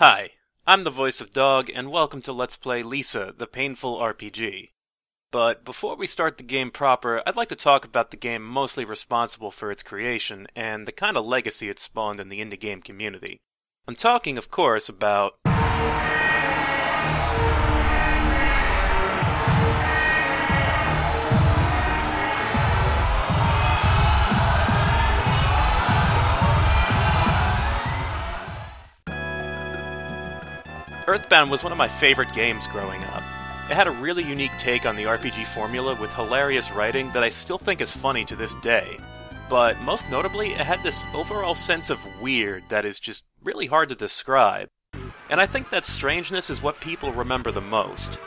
Hi, I'm the voice of Dog, and welcome to Let's Play Lisa, the Painful RPG. But before we start the game proper, I'd like to talk about the game mostly responsible for its creation and the kind of legacy it spawned in the indie game community. I'm talking, of course, about. Earthbound was one of my favorite games growing up. It had a really unique take on the RPG formula with hilarious writing that I still think is funny to this day. But most notably, it had this overall sense of weird that is just really hard to describe. And I think that strangeness is what people remember the most.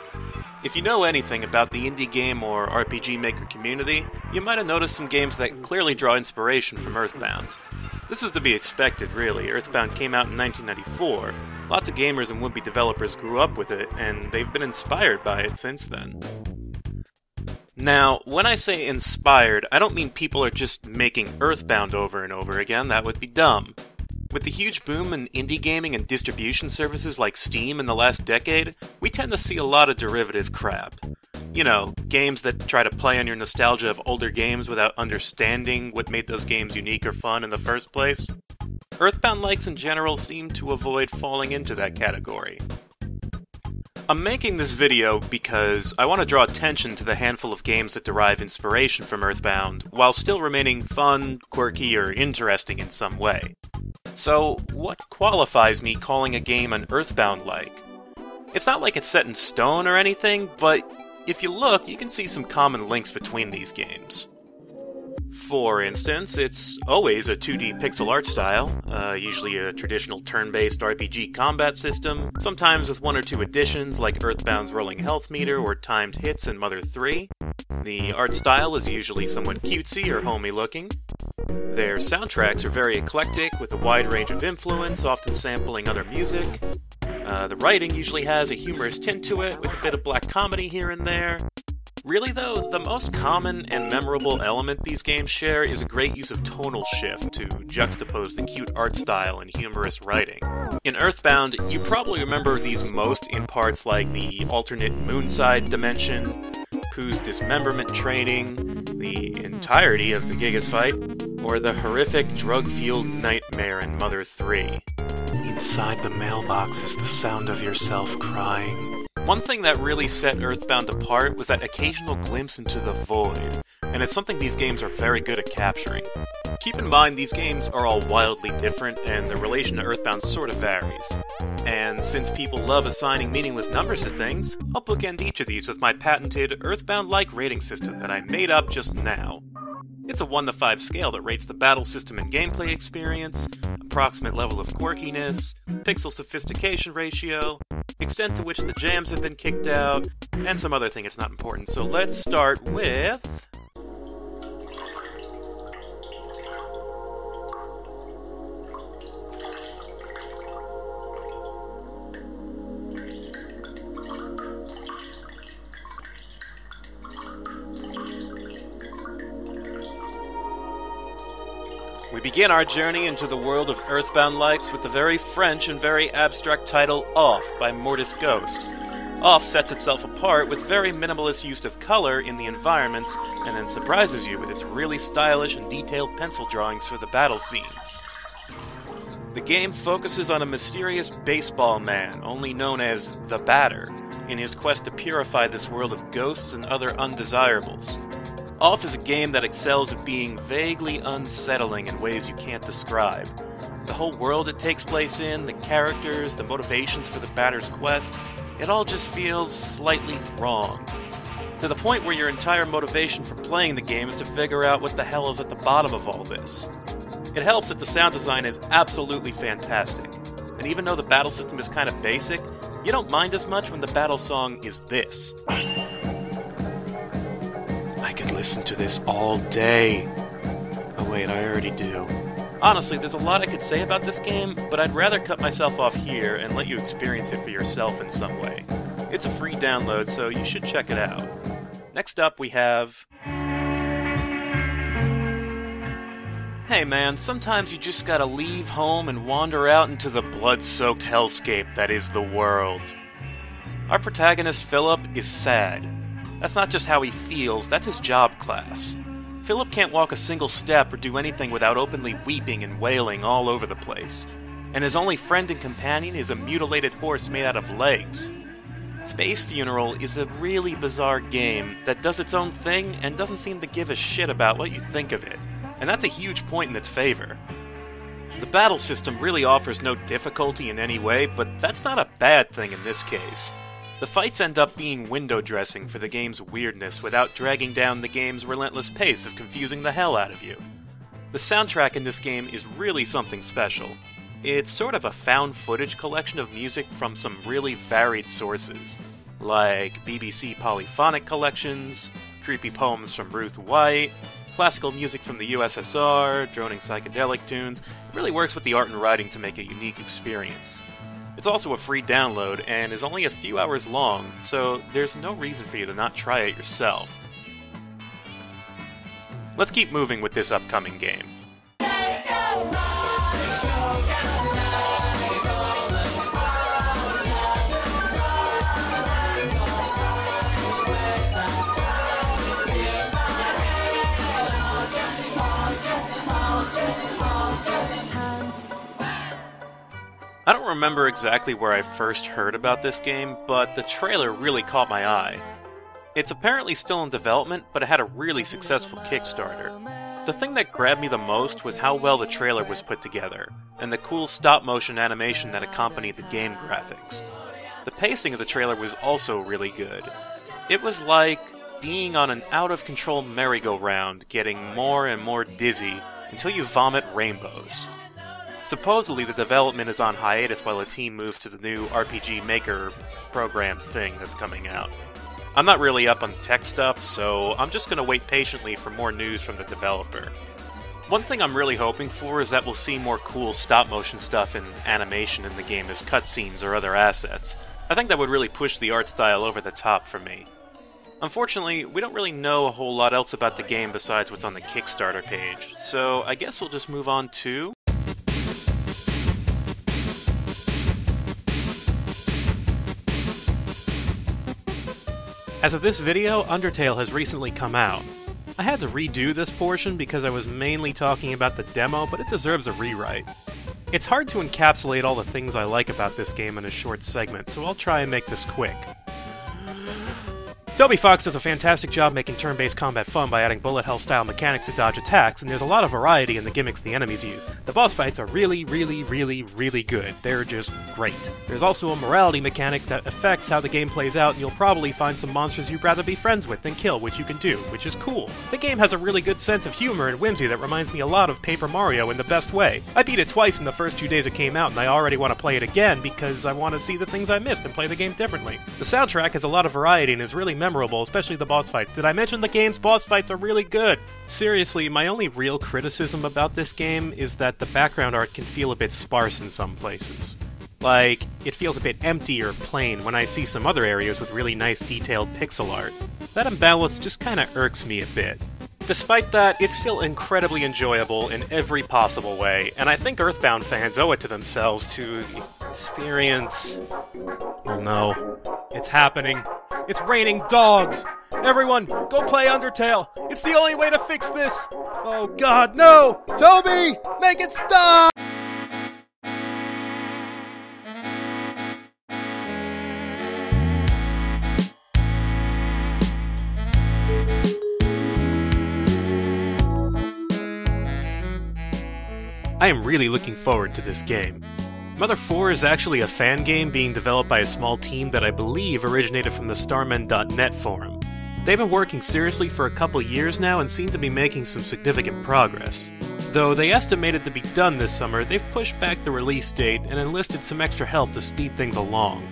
If you know anything about the indie game or RPG maker community, you might have noticed some games that clearly draw inspiration from Earthbound. This is to be expected, really. Earthbound came out in 1994. Lots of gamers and would be developers grew up with it, and they've been inspired by it since then. Now, when I say inspired, I don't mean people are just making Earthbound over and over again, that would be dumb. With the huge boom in indie gaming and distribution services like Steam in the last decade, we tend to see a lot of derivative crap. You know, games that try to play on your nostalgia of older games without understanding what made those games unique or fun in the first place. Earthbound likes in general seem to avoid falling into that category. I'm making this video because I want to draw attention to the handful of games that derive inspiration from Earthbound, while still remaining fun, quirky, or interesting in some way. So, what qualifies me calling a game an Earthbound like? It's not like it's set in stone or anything, but if you look, you can see some common links between these games. For instance, it's always a 2D pixel art style, uh, usually a traditional turn based RPG combat system, sometimes with one or two additions like Earthbound's rolling health meter or timed hits in Mother 3. The art style is usually somewhat cutesy or homey looking. Their soundtracks are very eclectic, with a wide range of influence, often sampling other music. Uh, the writing usually has a humorous tint to it, with a bit of black comedy here and there. Really, though, the most common and memorable element these games share is a great use of tonal shift to juxtapose the cute art style and humorous writing. In Earthbound, you probably remember these most in parts like the alternate moonside dimension, Poo's dismemberment training, the entirety of the Giygas fight, or the horrific drug fueled nightmare in Mother 3. Inside the mailbox is the sound of yourself crying. One thing that really set Earthbound apart was that occasional glimpse into the void, and it's something these games are very good at capturing. Keep in mind, these games are all wildly different, and the relation to Earthbound sort of varies. And since people love assigning meaningless numbers to things, I'll bookend each of these with my patented Earthbound like rating system that I made up just now. It's a 1 to 5 scale that rates the battle system and gameplay experience, approximate level of quirkiness, pixel sophistication ratio, extent to which the jams have been kicked out, and some other thing it's not important. So let's start with. Begin our journey into the world of Earthbound likes with the very French and very abstract title Off by Mortis Ghost. Off sets itself apart with very minimalist use of color in the environments and then surprises you with its really stylish and detailed pencil drawings for the battle scenes. The game focuses on a mysterious baseball man, only known as the Batter, in his quest to purify this world of ghosts and other undesirables. Off is a game that excels at being vaguely unsettling in ways you can't describe. The whole world it takes place in, the characters, the motivations for the batter's quest, it all just feels slightly wrong. To the point where your entire motivation for playing the game is to figure out what the hell is at the bottom of all this. It helps that the sound design is absolutely fantastic. And even though the battle system is kind of basic, you don't mind as much when the battle song is this. Could listen to this all day. Oh, wait, I already do. Honestly, there's a lot I could say about this game, but I'd rather cut myself off here and let you experience it for yourself in some way. It's a free download, so you should check it out. Next up, we have. Hey man, sometimes you just gotta leave home and wander out into the blood soaked hellscape that is the world. Our protagonist, Philip, is sad. That's not just how he feels, that's his job class. Philip can't walk a single step or do anything without openly weeping and wailing all over the place. And his only friend and companion is a mutilated horse made out of legs. Space Funeral is a really bizarre game that does its own thing and doesn't seem to give a shit about what you think of it. And that's a huge point in its favor. The battle system really offers no difficulty in any way, but that's not a bad thing in this case. The fights end up being window dressing for the game's weirdness without dragging down the game's relentless pace of confusing the hell out of you. The soundtrack in this game is really something special. It's sort of a found footage collection of music from some really varied sources, like BBC polyphonic collections, creepy poems from Ruth White, classical music from the USSR, droning psychedelic tunes. It really works with the art and writing to make a unique experience. It's also a free download and is only a few hours long, so there's no reason for you to not try it yourself. Let's keep moving with this upcoming game. I don't remember exactly where I first heard about this game, but the trailer really caught my eye. It's apparently still in development, but it had a really successful Kickstarter. The thing that grabbed me the most was how well the trailer was put together, and the cool stop motion animation that accompanied the game graphics. The pacing of the trailer was also really good. It was like being on an out of control merry-go-round, getting more and more dizzy until you vomit rainbows. Supposedly, the development is on hiatus while the team moves to the new RPG Maker program thing that's coming out. I'm not really up on tech stuff, so I'm just going to wait patiently for more news from the developer. One thing I'm really hoping for is that we'll see more cool stop motion stuff and animation in the game as cutscenes or other assets. I think that would really push the art style over the top for me. Unfortunately, we don't really know a whole lot else about the game besides what's on the Kickstarter page, so I guess we'll just move on to As of this video, Undertale has recently come out. I had to redo this portion because I was mainly talking about the demo, but it deserves a rewrite. It's hard to encapsulate all the things I like about this game in a short segment, so I'll try and make this quick. Toby Fox does a fantastic job making turn based combat fun by adding bullet hell style mechanics to dodge attacks, and there's a lot of variety in the gimmicks the enemies use. The boss fights are really, really, really, really good. They're just great. There's also a morality mechanic that affects how the game plays out, and you'll probably find some monsters you'd rather be friends with than kill, which you can do, which is cool. The game has a really good sense of humor and whimsy that reminds me a lot of Paper Mario in the best way. I beat it twice in the first two days it came out, and I already want to play it again because I want to see the things I missed and play the game differently. The soundtrack has a lot of variety and is really memorable, especially the boss fights. Did I mention the game's boss fights are really good? Seriously, my only real criticism about this game is that the background art can feel a bit sparse in some places. Like, it feels a bit empty or plain when I see some other areas with really nice detailed pixel art. That imbalance just kinda irks me a bit. Despite that, it's still incredibly enjoyable in every possible way, and I think Earthbound fans owe it to themselves to experience. Oh no. It's happening. It's raining dogs! Everyone, go play Undertale! It's the only way to fix this! Oh god, no! Toby! Make it stop! I am really looking forward to this game. Mother 4 is actually a fan game being developed by a small team that I believe originated from the Starmen.net forum. They've been working seriously for a couple years now and seem to be making some significant progress. Though they estimated to be done this summer, they've pushed back the release date and enlisted some extra help to speed things along.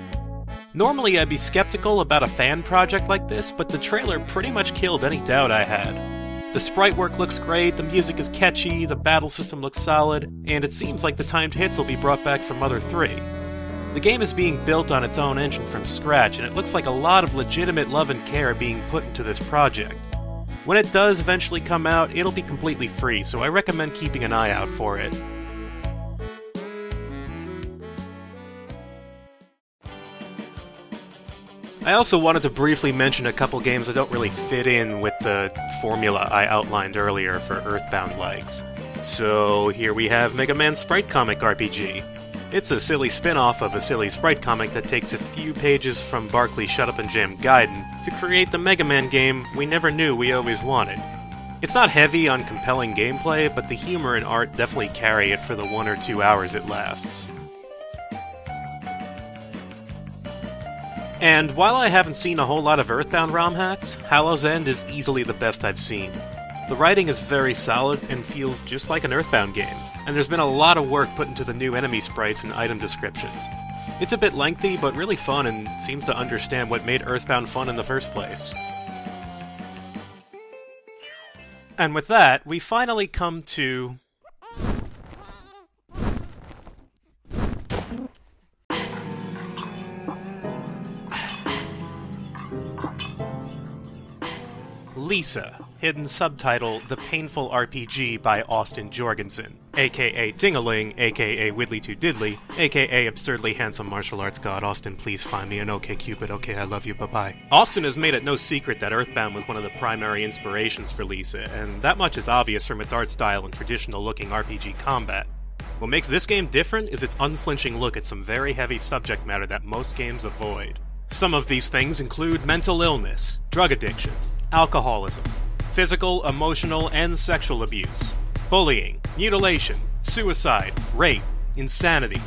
Normally, I'd be skeptical about a fan project like this, but the trailer pretty much killed any doubt I had. The sprite work looks great, the music is catchy, the battle system looks solid, and it seems like the timed hits will be brought back from Mother 3. The game is being built on its own engine from scratch, and it looks like a lot of legitimate love and care being put into this project. When it does eventually come out, it'll be completely free, so I recommend keeping an eye out for it. I also wanted to briefly mention a couple games that don't really fit in with the formula I outlined earlier for Earthbound likes. So here we have Mega Man Sprite Comic RPG. It's a silly spin off of a silly sprite comic that takes a few pages from Barkley Shut Up and Jam Gaiden to create the Mega Man game we never knew we always wanted. It's not heavy on compelling gameplay, but the humor and art definitely carry it for the one or two hours it lasts. And while I haven't seen a whole lot of Earthbound ROM hacks, Hallow's End is easily the best I've seen. The writing is very solid and feels just like an Earthbound game, and there's been a lot of work put into the new enemy sprites and item descriptions. It's a bit lengthy, but really fun and seems to understand what made Earthbound fun in the first place. And with that, we finally come to Lisa, hidden subtitle The Painful RPG by Austin Jorgensen, aka Dingaling, aka Widley Too Diddly, aka absurdly handsome martial arts god Austin, please find me an OK Cupid, okay, I love you, bye bye. Austin has made it no secret that Earthbound was one of the primary inspirations for Lisa, and that much is obvious from its art style and traditional looking RPG combat. What makes this game different is its unflinching look at some very heavy subject matter that most games avoid. Some of these things include mental illness, drug addiction, alcoholism, physical, emotional, and sexual abuse, bullying, mutilation, suicide, rape, insanity.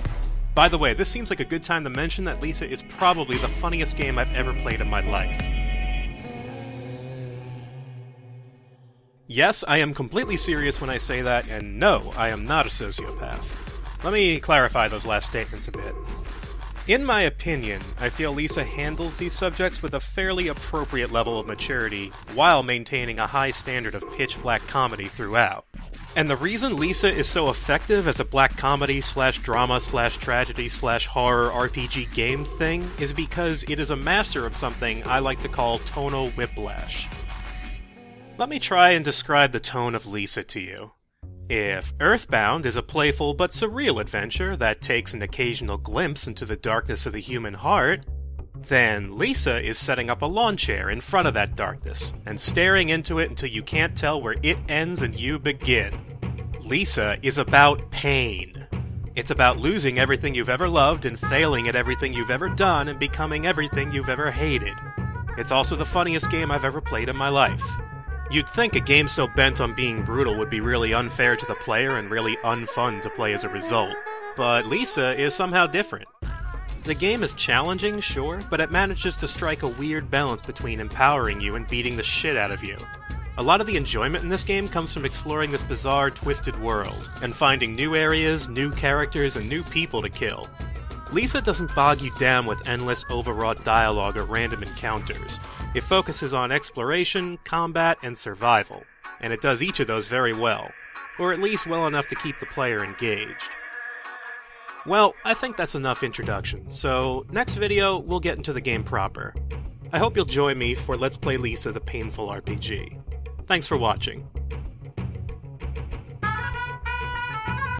By the way, this seems like a good time to mention that Lisa is probably the funniest game I've ever played in my life. Yes, I am completely serious when I say that, and no, I am not a sociopath. Let me clarify those last statements a bit. In my opinion, I feel Lisa handles these subjects with a fairly appropriate level of maturity while maintaining a high standard of pitch black comedy throughout. And the reason Lisa is so effective as a black comedy slash drama slash tragedy slash horror RPG game thing is because it is a master of something I like to call tonal whiplash. Let me try and describe the tone of Lisa to you. If Earthbound is a playful but surreal adventure that takes an occasional glimpse into the darkness of the human heart, then Lisa is setting up a lawn chair in front of that darkness and staring into it until you can't tell where it ends and you begin. Lisa is about pain. It's about losing everything you've ever loved and failing at everything you've ever done and becoming everything you've ever hated. It's also the funniest game I've ever played in my life. You'd think a game so bent on being brutal would be really unfair to the player and really unfun to play as a result. But Lisa is somehow different. The game is challenging, sure, but it manages to strike a weird balance between empowering you and beating the shit out of you. A lot of the enjoyment in this game comes from exploring this bizarre, twisted world, and finding new areas, new characters, and new people to kill. Lisa doesn't bog you down with endless, overwrought dialogue or random encounters. It focuses on exploration, combat, and survival, and it does each of those very well, or at least well enough to keep the player engaged. Well, I think that's enough introduction, so next video we'll get into the game proper. I hope you'll join me for Let's Play Lisa the Painful RPG. Thanks for watching.